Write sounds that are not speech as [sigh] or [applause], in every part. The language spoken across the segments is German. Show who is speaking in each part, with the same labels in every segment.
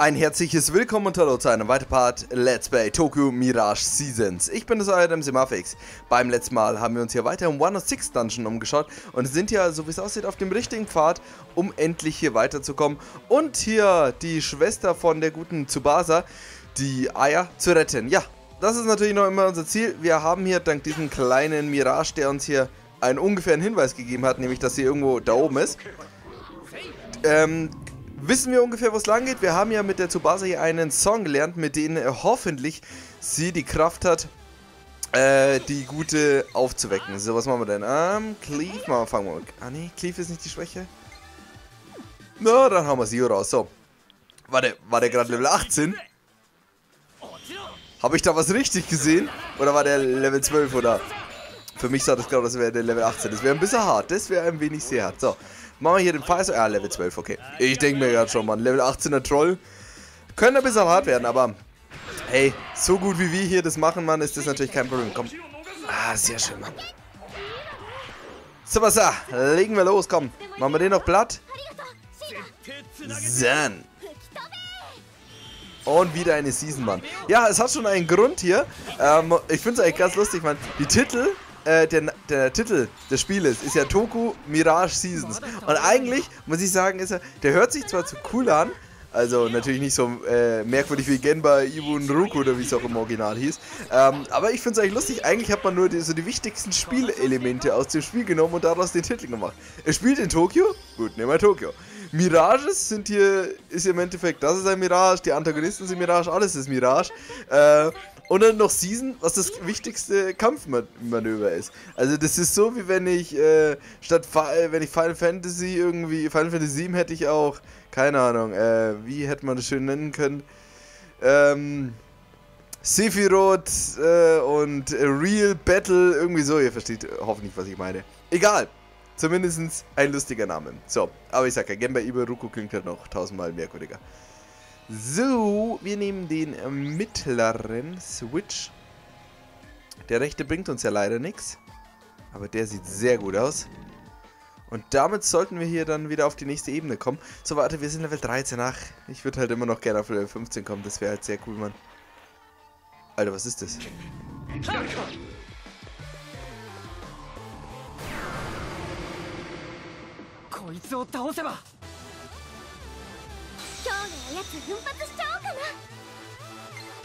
Speaker 1: Ein herzliches Willkommen und Hallo zu einem weiteren Part Let's Play Tokyo Mirage Seasons. Ich bin das euer MC Mafix. Beim letzten Mal haben wir uns hier weiter im 106 Dungeon umgeschaut und sind ja, so wie es aussieht, auf dem richtigen Pfad, um endlich hier weiterzukommen und hier die Schwester von der guten Tsubasa, die Aya, zu retten. Ja, das ist natürlich noch immer unser Ziel. Wir haben hier dank diesem kleinen Mirage, der uns hier einen ungefähren Hinweis gegeben hat, nämlich, dass sie irgendwo da oben ist, ähm, wissen wir ungefähr, wo es lang geht. Wir haben ja mit der Tsubasa hier einen Song gelernt, mit dem hoffentlich sie die Kraft hat, äh, die Gute aufzuwecken. So, was machen wir denn? Ähm, Cleave, mal fangen wir mal. Ah, nee, Cleave ist nicht die Schwäche. Na, dann hauen wir sie raus. So. Warte, war der gerade Level 18? Habe ich da was richtig gesehen? Oder war der Level 12 oder? Für mich sah das gerade, das wäre der Level 18. Das wäre ein bisschen hart. Das wäre ein wenig sehr hart. So. Machen wir hier den Pfeil. Ja, Level 12, okay. Ich denke mir gerade schon, Mann. Level 18er Troll. Könnte ein bisschen hart werden, aber hey, so gut wie wir hier das machen, Mann, ist das natürlich kein Problem. Komm. Ah, sehr schön, Mann. So, was da? Legen wir los, komm. Machen wir den noch platt. Zen. Und wieder eine Season, Mann. Ja, es hat schon einen Grund hier. Ähm, ich finde es eigentlich ganz lustig, Mann. Die Titel äh, der, der, Titel des Spieles ist ja Toku Mirage Seasons. Und eigentlich, muss ich sagen, ist er, der hört sich zwar zu cool an, also natürlich nicht so äh, merkwürdig wie Genba Ibun Ruku oder wie es auch im Original hieß. Ähm, aber ich finde es eigentlich lustig. Eigentlich hat man nur die, so die wichtigsten Spielelemente aus dem Spiel genommen und daraus den Titel gemacht. Er spielt in Tokio? Gut, nehmen wir Tokio. Mirages sind hier, ist im Endeffekt, das ist ein Mirage, die Antagonisten sind Mirage, alles ist Mirage. Äh, und dann noch Season, was das wichtigste Kampfmanöver ist. Also das ist so, wie wenn ich äh, statt äh, wenn ich Final Fantasy irgendwie, Final Fantasy 7 hätte ich auch, keine Ahnung, äh, wie hätte man das schön nennen können? Ähm, Sephiroth äh, und Real Battle, irgendwie so, ihr versteht hoffentlich, was ich meine. Egal, zumindest ein lustiger Name. So, aber ich sag ja, Gemba Iberuko klingt halt noch tausendmal merkwürdiger. So, wir nehmen den mittleren Switch. Der rechte bringt uns ja leider nichts. Aber der sieht sehr gut aus. Und damit sollten wir hier dann wieder auf die nächste Ebene kommen. So, warte, wir sind Level 13. Ach, ich würde halt immer noch gerne auf Level 15 kommen. Das wäre halt sehr cool, Mann. Alter, was ist das?
Speaker 2: 今日のおやつ奮発しちゃおうかな。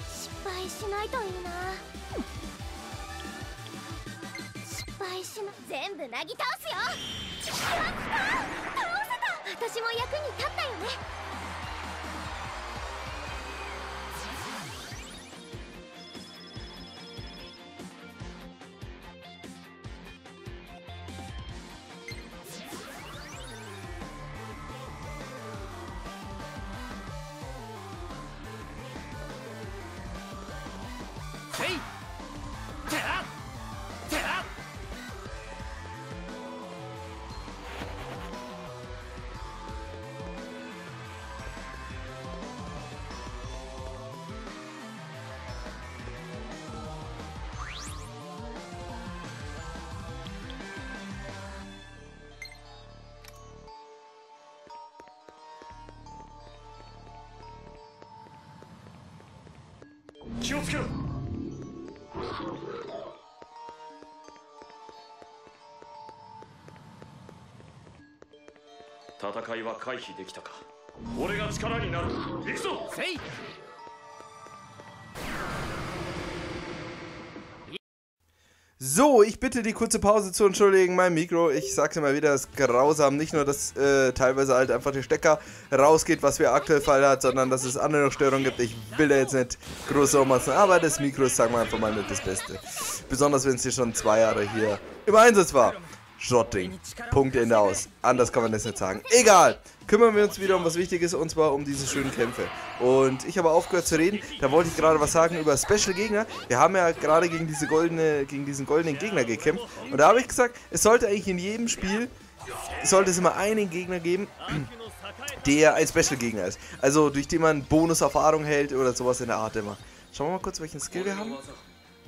Speaker 2: 失敗しないといいな。失敗しな全部なぎ倒すよ。やった倒せた。私も役に立ったよね。
Speaker 3: 気をつけろ。戦いは回避できたか。俺が力になる。行くぞ。せい。
Speaker 1: So, ich bitte die kurze Pause zu entschuldigen. Mein Mikro, ich sag's immer wieder, ist grausam. Nicht nur, dass äh, teilweise halt einfach der Stecker rausgeht, was wir aktuell Fall hat, sondern dass es andere Störungen gibt. Ich will da jetzt nicht groß ummachen, aber das Mikro ist, sagen wir einfach mal, nicht das Beste. Besonders wenn es hier schon zwei Jahre hier im Einsatz war. Schrottding. Punkt Ende aus. Anders kann man das nicht sagen. Egal. Kümmern wir uns wieder um was Wichtiges und zwar um diese schönen Kämpfe. Und ich habe aufgehört zu reden. Da wollte ich gerade was sagen über Special Gegner. Wir haben ja gerade gegen diese goldene, gegen diesen goldenen Gegner gekämpft. Und da habe ich gesagt, es sollte eigentlich in jedem Spiel sollte es immer einen Gegner geben, der ein Special Gegner ist. Also durch den man Bonus-Erfahrung hält oder sowas in der Art immer. Schauen wir mal kurz, welchen Skill wir haben.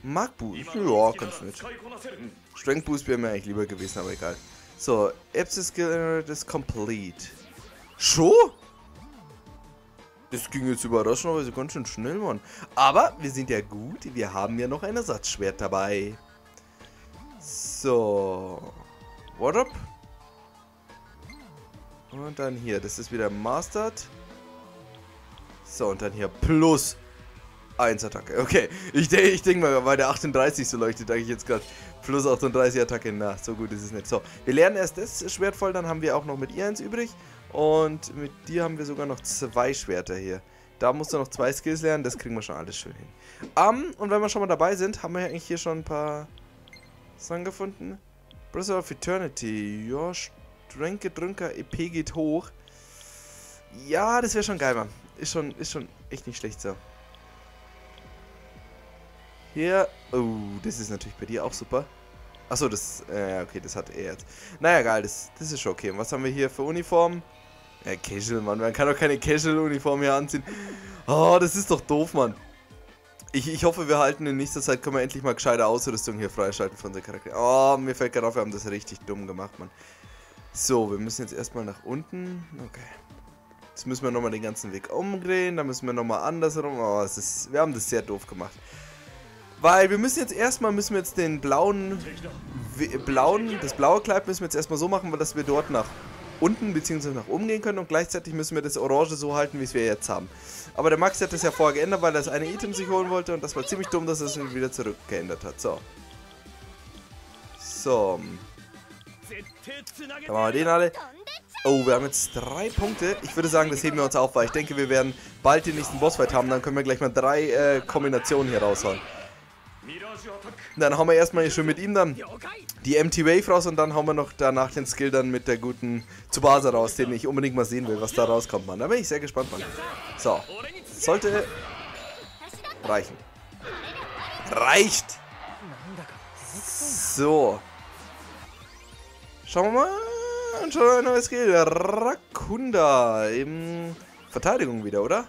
Speaker 1: Mark Boost. Ja, du nicht. Strength Boost wäre mir eigentlich lieber gewesen, aber egal. So, Epsis Skill ist complete. Schon? Das ging jetzt überraschenderweise ganz schön schnell, Mann. Aber wir sind ja gut. Wir haben ja noch ein Ersatzschwert dabei. So. What up? Und dann hier. Das ist wieder Mastered. So, und dann hier plus 1 Attacke. Okay, ich, de ich denke mal, weil der 38 so leuchtet, denke ich jetzt gerade. Plus 38 Attacke. Na, so gut ist es nicht. So, wir lernen erst das Schwert voll, dann haben wir auch noch mit ihr eins übrig. Und mit dir haben wir sogar noch zwei Schwerter hier. Da musst du noch zwei Skills lernen, das kriegen wir schon alles schön hin. Um, und wenn wir schon mal dabei sind, haben wir ja eigentlich hier schon ein paar Sachen gefunden. Brother of Eternity. Ja, Stränke Drünker EP geht hoch. Ja, das wäre schon geil, Mann. Ist schon, ist schon echt nicht schlecht so. Hier. Oh, das ist natürlich bei dir auch super. Achso, das. Äh, okay, das hat er jetzt. Naja, geil, das, das ist schon okay. Und was haben wir hier für Uniformen? Ja, Casual, Mann. Man kann doch keine Casual-Uniform hier anziehen. Oh, das ist doch doof, Mann. Ich, ich hoffe, wir halten in nächster Zeit, können wir endlich mal gescheite Ausrüstung hier freischalten von unserem Charakter. Oh, mir fällt gerade auf, wir haben das richtig dumm gemacht, Mann. So, wir müssen jetzt erstmal nach unten. Okay. Jetzt müssen wir nochmal den ganzen Weg umdrehen. Dann müssen wir nochmal andersrum. Oh, es ist, wir haben das sehr doof gemacht. Weil wir müssen jetzt erstmal, müssen wir jetzt den blauen, blauen, das blaue Kleid müssen wir jetzt erstmal so machen, dass wir dort nach unten bzw. nach oben gehen können und gleichzeitig müssen wir das Orange so halten, wie es wir jetzt haben. Aber der Max hat das ja vorher geändert, weil er das eine Item sich holen wollte und das war ziemlich dumm, dass er es wieder zurückgeändert hat. So. So. Dann machen wir den alle. Oh, wir haben jetzt drei Punkte. Ich würde sagen, das heben wir uns auf, weil ich denke, wir werden bald den nächsten Bossfight haben. Dann können wir gleich mal drei äh, Kombinationen hier raushauen. Dann haben wir erstmal hier schön mit ihm dann die MT Wave raus und dann haben wir noch danach den Skill dann mit der guten Tsubasa raus, den ich unbedingt mal sehen will, was da rauskommt, Mann. Da bin ich sehr gespannt, Mann. So. Sollte reichen. Reicht! So. Schauen wir mal. Und schon ein neues Skill. Rakunda. Im Verteidigung wieder, oder?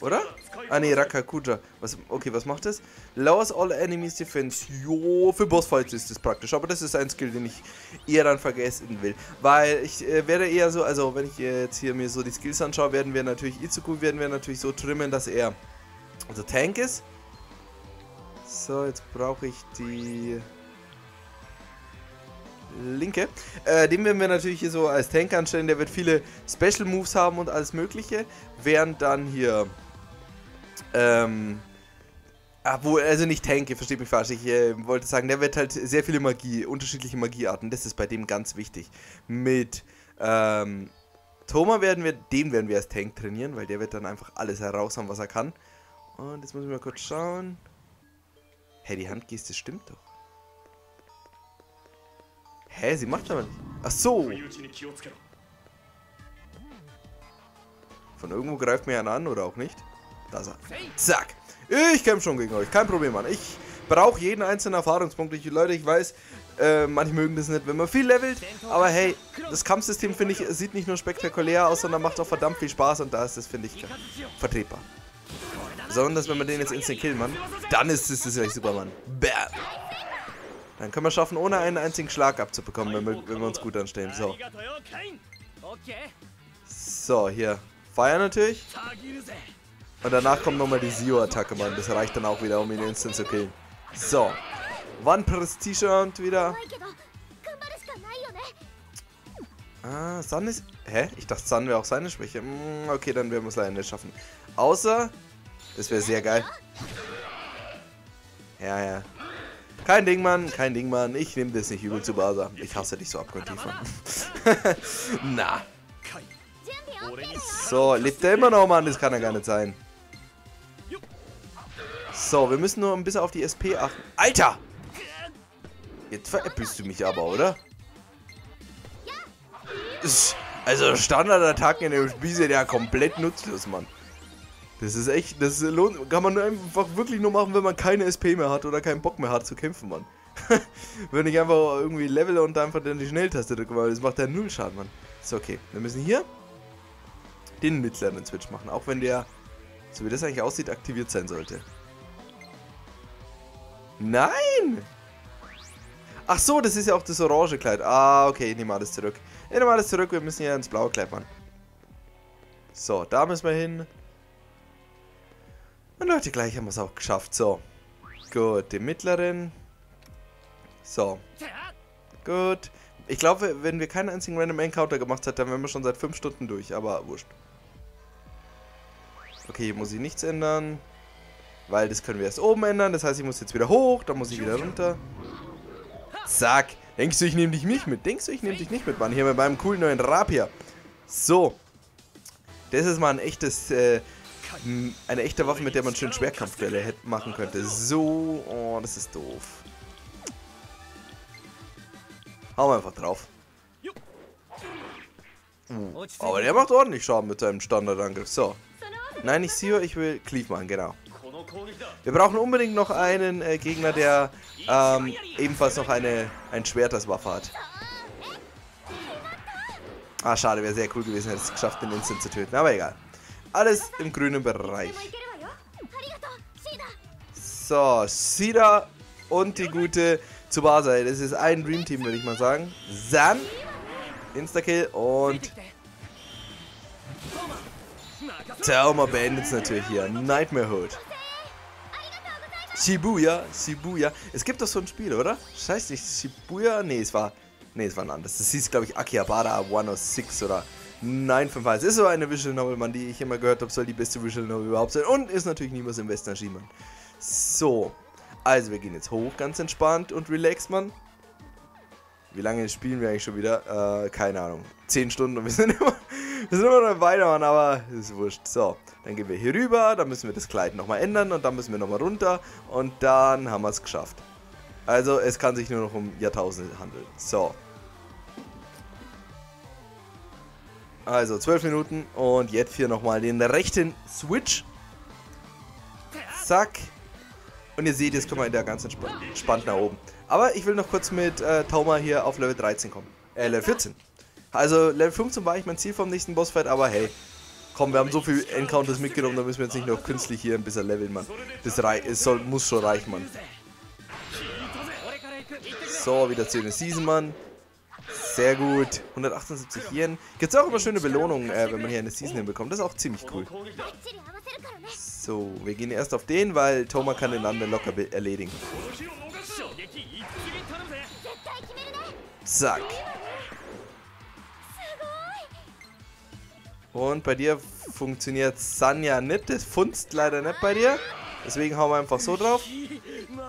Speaker 1: Oder? Ah ne, Rakakuja. Was, okay, was macht das? Lowers all enemies defense. Jo, für Bossfights ist das praktisch. Aber das ist ein Skill, den ich eher dann vergessen will. Weil ich äh, werde eher so, also wenn ich jetzt hier mir so die Skills anschaue, werden wir natürlich, Izuku werden wir natürlich so trimmen, dass er also Tank ist. So, jetzt brauche ich die linke. Äh, den werden wir natürlich hier so als Tank anstellen. Der wird viele Special Moves haben und alles mögliche. Während dann hier... Ähm... Obwohl, also nicht Tank, versteht mich falsch. Ich äh, wollte sagen, der wird halt sehr viele Magie, unterschiedliche Magiearten. Das ist bei dem ganz wichtig. Mit ähm, Thoma werden wir, den werden wir als Tank trainieren, weil der wird dann einfach alles heraus haben, was er kann. Und jetzt muss ich mal kurz schauen. Hey, die Handgeste stimmt doch. Hä, sie macht aber nicht. Ach so. Von irgendwo greift mir einer an oder auch nicht. Da ist er. Zack. Ich kämpfe schon gegen euch. Kein Problem, Mann. Ich brauche jeden einzelnen Erfahrungspunkt. Ich, Leute, ich weiß, äh, manche mögen das nicht, wenn man viel levelt. Aber hey, das Kampfsystem, finde ich, sieht nicht nur spektakulär aus, sondern macht auch verdammt viel Spaß. Und da ist das, finde ich, vertretbar. Besonders, wenn man den jetzt instant killt, Mann. Dann ist es echt super, Mann. Bam. Dann können wir schaffen, ohne einen einzigen Schlag abzubekommen, wenn wir, wenn wir uns gut anstellen. So. So, hier. Fire natürlich. Und danach kommt nochmal die Zio-Attacke, Mann. Das reicht dann auch wieder, um ihn instant zu killen. So. One Prestige und wieder. Ah, Sun ist... Hä? Ich dachte, Sun wäre auch seine Schwäche. Hm, okay, dann werden wir es leider nicht schaffen. Außer... Das wäre sehr geil. Ja, ja. Kein Ding, Mann, kein Ding, Mann. Ich nehme das nicht übel zu Basa. Ich hasse dich so abgrundtief, Mann. [laughs] Na. So, lebt er immer noch, Mann? Das kann ja gar nicht sein. So, wir müssen nur ein bisschen auf die SP achten. Alter! Jetzt veräppelst du mich aber, oder? Also Standardattacken in dem Spiel sind ja komplett nutzlos, Mann. Das ist echt, das lohnt, kann man einfach wirklich nur machen, wenn man keine SP mehr hat oder keinen Bock mehr hat zu kämpfen, Mann. [laughs] wenn ich einfach irgendwie level und einfach dann die Schnelltaste drücke, weil das macht ja null Schaden, Mann. Ist okay. Wir müssen hier den mittleren Switch machen, auch wenn der, so wie das eigentlich aussieht, aktiviert sein sollte. Nein! Ach so, das ist ja auch das orange Kleid. Ah, okay, ich nehme alles zurück. Ich nehme alles zurück, wir müssen ja ins blaue Kleid, Mann. So, da müssen wir hin. Und Leute, gleich haben wir es auch geschafft. So. Gut, den mittleren. So. Gut. Ich glaube, wenn wir keinen einzigen Random Encounter gemacht hätten, dann wären wir schon seit 5 Stunden durch, aber wurscht. Okay, hier muss ich nichts ändern. Weil das können wir erst oben ändern. Das heißt, ich muss jetzt wieder hoch, dann muss ich wieder runter. Zack. Denkst du, ich nehme dich nicht mit? Denkst du, ich nehme dich nicht mit, Mann? Hier mit meinem coolen neuen Rapier. So. Das ist mal ein echtes, äh, eine echte Waffe, mit der man schön Schwerkampfduelle machen könnte. So. Oh, das ist doof. Hauen wir einfach drauf. Uh, aber der macht ordentlich Schaden mit seinem Standardangriff. So. Nein, nicht Sio, ich will Cleave machen, genau. Wir brauchen unbedingt noch einen äh, Gegner, der ähm, ebenfalls noch eine, ein Schwert als Waffe hat. Ah, schade, wäre sehr cool gewesen, hätte es geschafft, den Instant zu töten. Aber egal. Alles im grünen Bereich. So, Sida und die gute Tsubasa. Das ist ein Dream Team, würde ich mal sagen. San. Instakill und Tauma beendet es natürlich hier. Nightmare Hood. Shibuya, Shibuya. Es gibt doch so ein Spiel, oder? Scheiße, nicht Shibuya? Nee, es war. Nee, es war ein anderes. Das hieß, glaube ich, Akihabara 106 oder 951. Ist so eine Visual Novel, man, die ich immer gehört habe, soll die beste Visual Novel überhaupt sein. Und ist natürlich niemals im Westen erschienen. So. Also, wir gehen jetzt hoch, ganz entspannt und relaxed, man. Wie lange spielen wir eigentlich schon wieder? Äh, keine Ahnung. 10 Stunden und wir sind [laughs] immer, wir sind immer noch weiter, Mann, aber ist wurscht. So, dann gehen wir hier rüber, dann müssen wir das Kleid nochmal ändern und dann müssen wir nochmal runter und dann haben wir es geschafft. Also, es kann sich nur noch um Jahrtausende handeln. So. Also, 12 Minuten und jetzt hier nochmal den rechten Switch. Zack. Und ihr seht, jetzt kommen wir in der ganz entspannt nach oben. Aber ich will noch kurz mit äh, Tauma hier auf Level 13 kommen. Äh, Level 14. Also Level 15 war ich mein Ziel vom nächsten Bossfight, aber hey. Komm, wir haben so viel Encounters mitgenommen, da müssen wir jetzt nicht noch künstlich hier ein bisschen leveln, Mann. Das rei es soll, muss schon reichen, Mann. So, wieder 10 Season, Mann. Sehr gut. 178 Yen. Gibt es auch immer schöne Belohnungen, äh, wenn man hier eine Season hinbekommt. Das ist auch ziemlich cool. So, wir gehen erst auf den, weil Toma kann den anderen locker erledigen. Zack. Und bei dir funktioniert Sanja nicht. Das funzt leider nicht bei dir. Deswegen hauen wir einfach so drauf.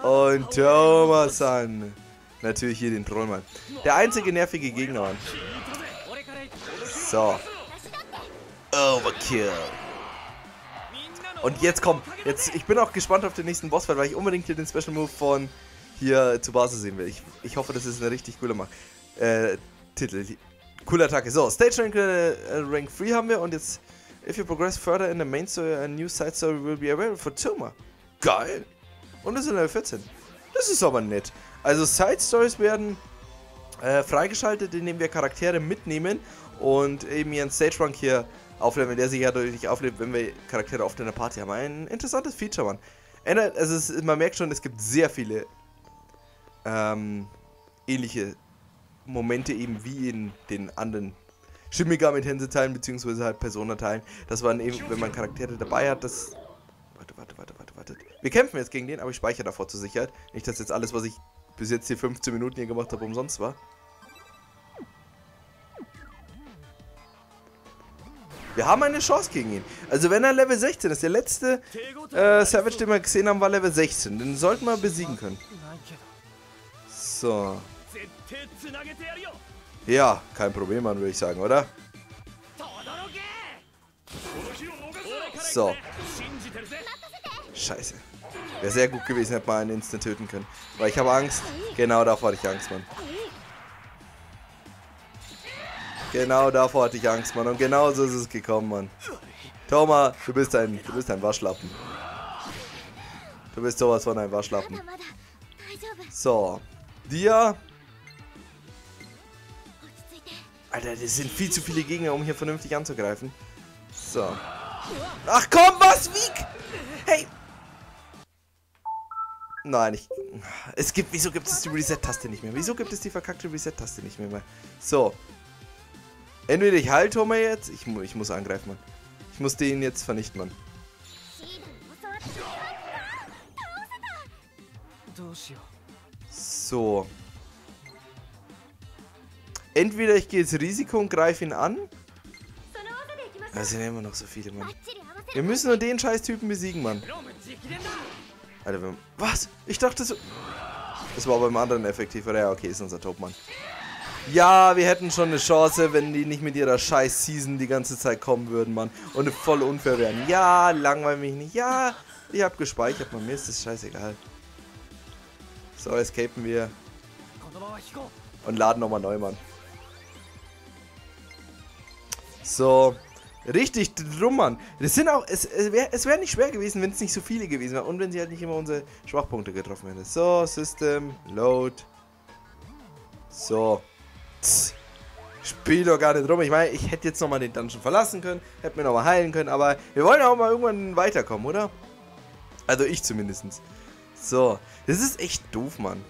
Speaker 1: Und Thomas-san. Natürlich hier den Trollmann. Der einzige nervige Gegner, Mann. So. Overkill. Und jetzt komm, jetzt, ich bin auch gespannt auf den nächsten Bossfight, weil ich unbedingt hier den Special Move von hier zu Base sehen will. Ich, ich hoffe, das ist eine richtig coole Mach äh, Titel. Coole Attacke. So, Stage Rank, äh, Rank 3 haben wir und jetzt, if you progress further in the main story, a new side story will be available for Tuma. Geil. Und das ist Level 14. Das ist aber nett. Also Side Stories werden äh, freigeschaltet, indem wir Charaktere mitnehmen und eben ihren Stage Rank hier aufleveln, der sich ja dadurch auflebt, wenn wir Charaktere oft in der Party haben. Ein interessantes Feature, Mann. Also es, man merkt schon, es gibt sehr viele ähm, ähnliche Momente eben wie in den anderen Shin Megami Tensei Teilen beziehungsweise halt Persona Teilen, dass man eben, wenn man Charaktere dabei hat, das Warte, warte, warte, warte, warte. Wir kämpfen jetzt gegen den, aber ich speichere davor zur Sicherheit. Nicht, dass jetzt alles, was ich bis jetzt hier 15 Minuten hier gemacht habe, umsonst war. Wir haben eine Chance gegen ihn. Also wenn er Level 16 ist, der letzte äh, Savage, den wir gesehen haben, war Level 16. Den sollten wir besiegen können. So. Ja, kein Problem, Mann, würde ich sagen, oder? So. Scheiße. Wäre sehr gut gewesen, hätte man einen Instant töten können. Weil ich habe Angst. Genau davor hatte ich Angst, Mann. Genau davor hatte ich Angst, Mann. Und genau so ist es gekommen, Mann. Thomas, du bist ein, du bist ein Waschlappen. Du bist sowas von ein Waschlappen. So. Dia. Alter, das sind viel zu viele Gegner, um hier vernünftig anzugreifen. So. Ach komm, was? Wie? Hey. Nein, ich... Es gibt... Wieso gibt es die Reset-Taste nicht mehr? Wieso gibt es die verkackte Reset-Taste nicht mehr? So. Entweder ich halte Homer jetzt... Ich, ich muss angreifen, Mann. Ich muss den jetzt vernichten, Mann. So. Entweder ich gehe ins Risiko und greife ihn an. Da sind immer noch so viele, Mann. Wir müssen nur den scheiß Typen besiegen, Mann. Alter, wir, was? Ich dachte so... Das war beim anderen effektiver. Ja, okay, ist unser Topmann. Ja, wir hätten schon eine Chance, wenn die nicht mit ihrer scheiß Season die ganze Zeit kommen würden, Mann. Und voll unfair wären. Ja, langweil mich nicht. Ja, ich hab gespeichert, man. Mir ist das scheißegal. So, escapen wir. Und laden nochmal neu, Mann. So, Richtig drum, Mann. Das sind auch. Es, es wäre wär nicht schwer gewesen, wenn es nicht so viele gewesen wären. Und wenn sie halt nicht immer unsere Schwachpunkte getroffen hätten. So, System, Load. So. Tss. Spiel doch gar nicht rum. Ich meine, ich hätte jetzt nochmal den Dungeon verlassen können, hätte mir nochmal heilen können, aber wir wollen auch mal irgendwann weiterkommen, oder? Also ich zumindest. So. Das ist echt doof, Mann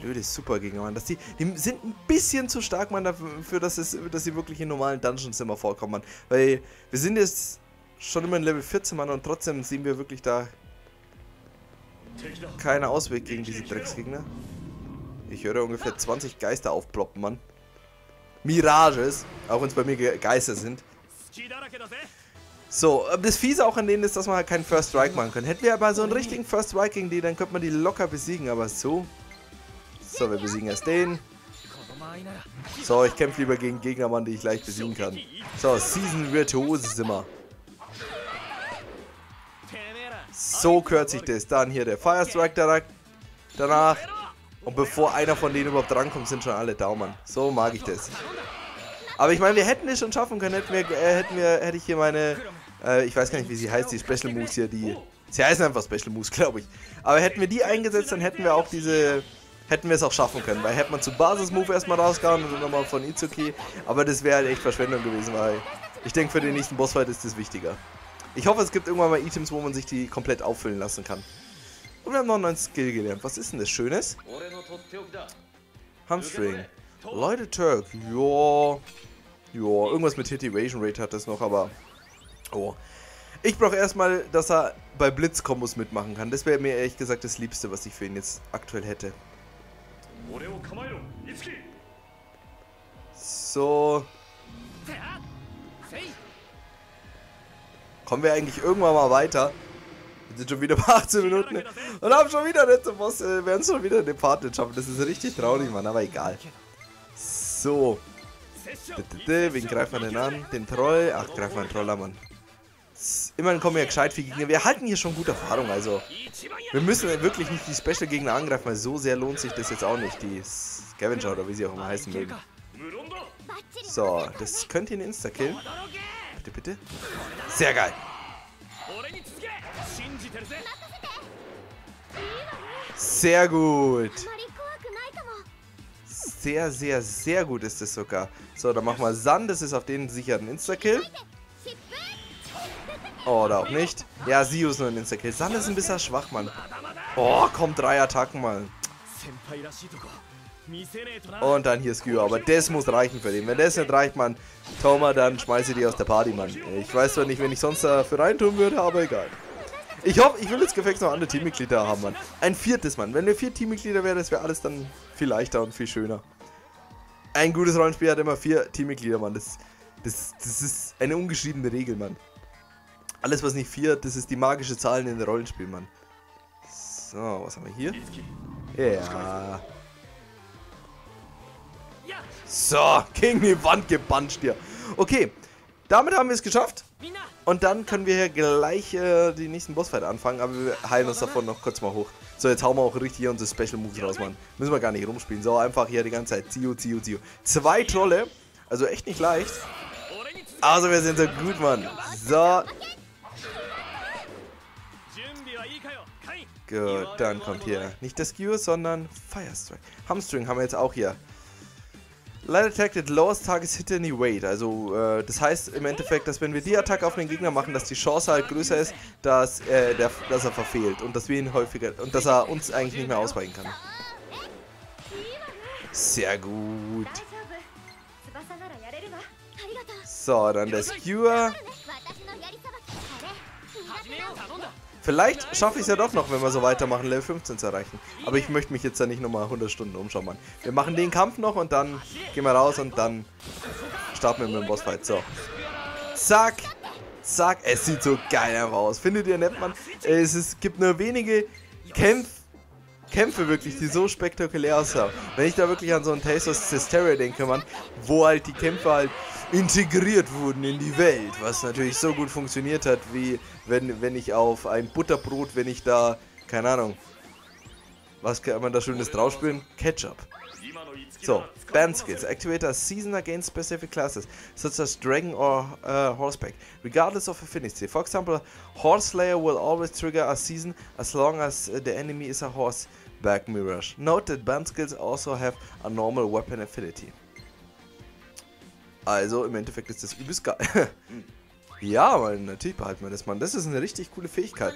Speaker 1: blöde Super Gegner, Mann. Dass die, die sind ein bisschen zu stark, Mann, dafür, dass, es, dass sie wirklich in normalen Dungeons immer vorkommen, Mann. Weil wir sind jetzt schon immer in Level 14, Mann, und trotzdem sehen wir wirklich da keinen Ausweg gegen diese Drecksgegner. Ich höre ungefähr 20 Geister aufploppen, Mann. Mirages, auch wenn es bei mir Ge Geister sind. So, äh, das Fiese auch an denen ist, dass man halt keinen First Strike machen kann. Hätten wir aber so einen richtigen First Strike gegen die, dann könnte man die locker besiegen, aber so so, wir besiegen erst den. So, ich kämpfe lieber gegen Gegner, Mann, die ich leicht besiegen kann. So, Season Virtuose sind wir. So kürzt sich das. Dann hier der Firestrike direkt danach. Und bevor einer von denen überhaupt drankommt, sind schon alle Daumen. So mag ich das. Aber ich meine, wir hätten es schon schaffen können. Hätten wir, äh, hätten wir, hätte ich hier meine, äh, ich weiß gar nicht, wie sie heißt, die Special Moves hier, die, sie heißen einfach Special Moves, [laughs] glaube ich. Aber hätten wir die eingesetzt, dann hätten wir auch diese hätten wir es auch schaffen können, weil hätte man zu Basis-Move erstmal rausgehauen und dann nochmal von Itsuki, aber das wäre halt echt Verschwendung gewesen, weil ich denke, für den nächsten Bossfight ist das wichtiger. Ich hoffe, es gibt irgendwann mal Items, wo man sich die komplett auffüllen lassen kann. Und wir haben noch einen neuen Skill gelernt. Was ist denn das Schönes? Hamstring. Leute Turk. Joa. Joa. Irgendwas mit Hit Evasion Rate hat das noch, aber... Oh. Ich brauche erstmal, dass er bei Blitz-Kombos mitmachen kann. Das wäre mir ehrlich gesagt das Liebste, was ich für ihn jetzt aktuell hätte. So. Kommen wir eigentlich irgendwann mal weiter? Wir sind schon wieder bei 18 Minuten und haben schon wieder letzte Boss, Wir werden schon wieder den Part nicht schaffen. Das ist richtig traurig, Mann, aber egal. So. Wen greifen wir denn an? Den Troll? Ach, greifen wir den Troller, Mann. Immerhin kommen wir ja gescheit viele Gegner. Wir halten hier schon gute Erfahrung, also. Wir müssen wirklich nicht die Special-Gegner angreifen, weil so sehr lohnt sich das jetzt auch nicht. Die Scavenger oder wie sie auch immer heißen mögen. So, das könnte ihn
Speaker 4: Insta-Kill.
Speaker 1: Bitte, bitte. Sehr geil. Sehr gut. Sehr, sehr, sehr gut ist das sogar. So, dann machen wir Sand. Das ist auf den sicheren Insta-Kill.
Speaker 2: Oh,
Speaker 1: oder auch nicht. Ja, Sio ist nur ein Insta-Kill. San ist ein bisschen schwach, Mann. Oh, komm, drei Attacken mal. Und dann hier Skyu, aber das muss reichen für den. Wenn das nicht reicht, Mann, Toma, dann schmeiße ich die aus der Party, Mann. Ich weiß zwar nicht, wen ich sonst dafür reintun würde, aber egal. Ich hoffe, ich will jetzt gefälligst noch andere Teammitglieder haben, Mann. Ein viertes, Mann. Wenn wir vier Teammitglieder wären, das wäre alles dann viel leichter und viel schöner. Ein gutes Rollenspiel hat immer vier Teammitglieder, Mann. Das, das, das ist eine ungeschriebene Regel, Mann. Alles, was nicht 4 das ist die magische Zahl in den Rollenspielen, Mann. So, was haben wir hier? Ja. So, gegen die Wand gebannt dir. Okay, damit haben wir es geschafft. Und dann können wir hier gleich äh, die nächsten Bossfights anfangen, aber wir heilen uns davon noch kurz mal hoch. So, jetzt hauen wir auch richtig hier unsere Special Moves raus, Mann. Müssen wir gar nicht rumspielen. So, einfach hier die ganze Zeit. Zio, zio, zio. Zwei Trolle. Also echt nicht leicht. Also wir sind so gut, Mann. So, Gut, dann kommt hier nicht das Skewer, sondern Firestrike. Hamstring haben wir jetzt auch hier. Light Attack at lowers target hit any weight. Also, äh, das heißt im Endeffekt, dass wenn wir die Attacke auf den Gegner machen, dass die Chance halt größer ist, dass, äh, der, dass er verfehlt und dass wir ihn häufiger und dass er uns eigentlich nicht mehr ausweichen kann. Sehr gut. So, dann der Skewer. Vielleicht schaffe ich es ja doch noch, wenn wir so weitermachen, Level 15 zu erreichen. Aber ich möchte mich jetzt ja nicht nochmal 100 Stunden umschauen, Mann. Wir machen den Kampf noch und dann gehen wir raus und dann starten wir mit dem Bossfight. So. Zack. Zack. Es sieht so geil einfach aus. Findet ihr nett, Mann? Es, ist, es gibt nur wenige Kämpfe Kämpfe wirklich, die so spektakulär aussahen. Wenn ich da wirklich an so einen Taste of Cysteria denke, man, wo halt die Kämpfe halt integriert wurden in die Welt, was natürlich so gut funktioniert hat, wie wenn, wenn ich auf ein Butterbrot, wenn ich da, keine Ahnung, was kann man da schönes draufspielen? Ketchup. So, Band Skills. Activate a season against specific classes, such as Dragon or uh, Horseback, regardless of affinity. For example, Horse Slayer will always trigger a season as long as uh, the enemy is a horseback mirage. Note that Band Skills also have a normal weapon affinity. Also im Endeffekt ist das übelst geil. [laughs] ja, man, natürlich behalten wir das, Mann. Das ist eine richtig coole Fähigkeit.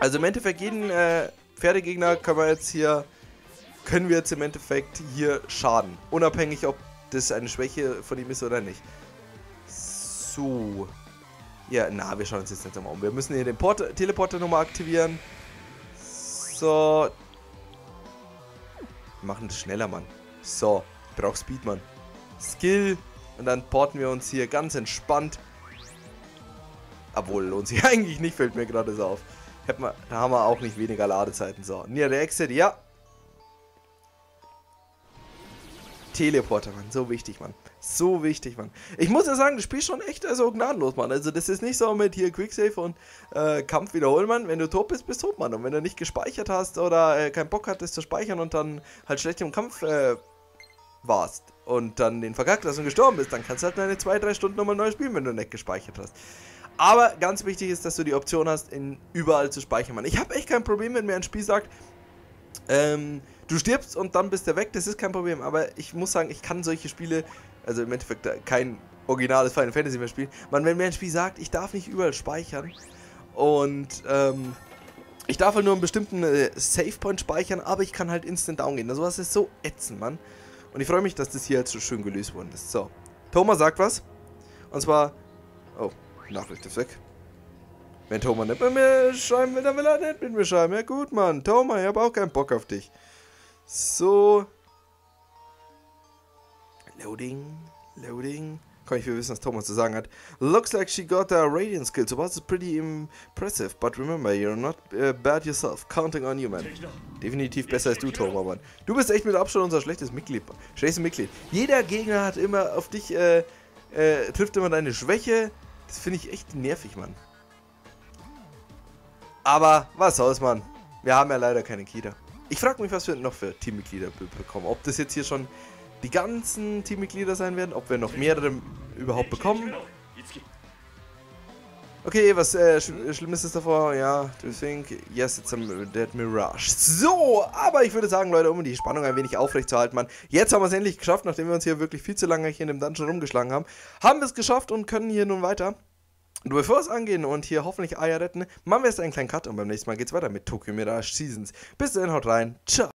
Speaker 1: Also im Endeffekt jeden äh, Pferdegegner können wir jetzt hier, können wir jetzt im Endeffekt hier schaden. Unabhängig, ob das eine Schwäche von ihm ist oder nicht. So. Ja, na, wir schauen uns jetzt nicht mal um. Wir müssen hier den Port Teleporter nochmal aktivieren. So. Wir machen das schneller, Mann. So. Ich brauche Speed, Mann. Skill. Und dann porten wir uns hier ganz entspannt. Obwohl, lohnt [laughs] sich eigentlich nicht, fällt mir gerade so auf. da haben wir auch nicht weniger Ladezeiten. So, Near the Exit, ja. Teleporter, Mann. So wichtig, Mann. So wichtig, Mann. Ich muss ja sagen, das Spiel ist schon echt also gnadenlos, Mann. Also das ist nicht so mit hier Quicksave und äh, Kampf wiederholen, Mann. Wenn du tot bist, bist du tot, Mann. Und wenn du nicht gespeichert hast oder äh, keinen Bock hattest zu speichern und dann halt schlecht im Kampf äh, warst und dann den verkackt hast und gestorben bist, dann kannst du halt eine 2-3 Stunden nochmal neu spielen, wenn du nicht gespeichert hast. Aber ganz wichtig ist, dass du die Option hast, in überall zu speichern, Mann. Ich habe echt kein Problem, wenn mir ein Spiel sagt, ähm, du stirbst und dann bist du weg, das ist kein Problem. Aber ich muss sagen, ich kann solche Spiele, also im Endeffekt kein originales Final Fantasy mehr spielen. Man, wenn mir ein Spiel sagt, ich darf nicht überall speichern und ähm, ich darf halt nur einen bestimmten äh, Save Point speichern, aber ich kann halt instant down gehen. Also das ist so ätzend, Mann. Und ich freue mich, dass das hier jetzt so schön gelöst worden ist. So. Thomas sagt was. Und zwar. Oh, Nachricht ist weg. Wenn Thomas nicht mit mir schreiben will, dann will er nicht mit mir schreiben. Ja gut, Mann. Thomas, ich habe auch keinen Bock auf dich. So. Loading. Loading. Kann ich viel wissen, was Thomas zu sagen hat. Looks like she got a radiant skill, so that's pretty impressive. But remember, you're not uh, bad yourself. Counting on you, man. Definitiv besser als du, Thomas, Mann. Du bist echt mit Abstand unser schlechtes Mitglied. Schlechtes Mitglied. Jeder Gegner hat immer auf dich, äh, äh, trifft immer deine Schwäche. Das finde ich echt nervig, Mann. Aber was soll's, Mann. Wir haben ja leider keine Kita. Ich frage mich, was wir noch für Teammitglieder bekommen. Ob das jetzt hier schon die ganzen Teammitglieder sein werden, ob wir noch mehrere überhaupt bekommen. Okay, was äh, sch Schlimmes ist davor? Ja, do you think? Yes, it's a dead mirage. So, aber ich würde sagen, Leute, um die Spannung ein wenig aufrechtzuerhalten, Mann. Jetzt haben wir es endlich geschafft, nachdem wir uns hier wirklich viel zu lange hier in dem Dungeon rumgeschlagen haben. Haben wir es geschafft und können hier nun weiter. Und bevor wir es angehen und hier hoffentlich Eier retten, machen wir jetzt einen kleinen Cut und beim nächsten Mal geht's weiter mit Tokyo Mirage Seasons. Bis dahin, haut rein. Ciao.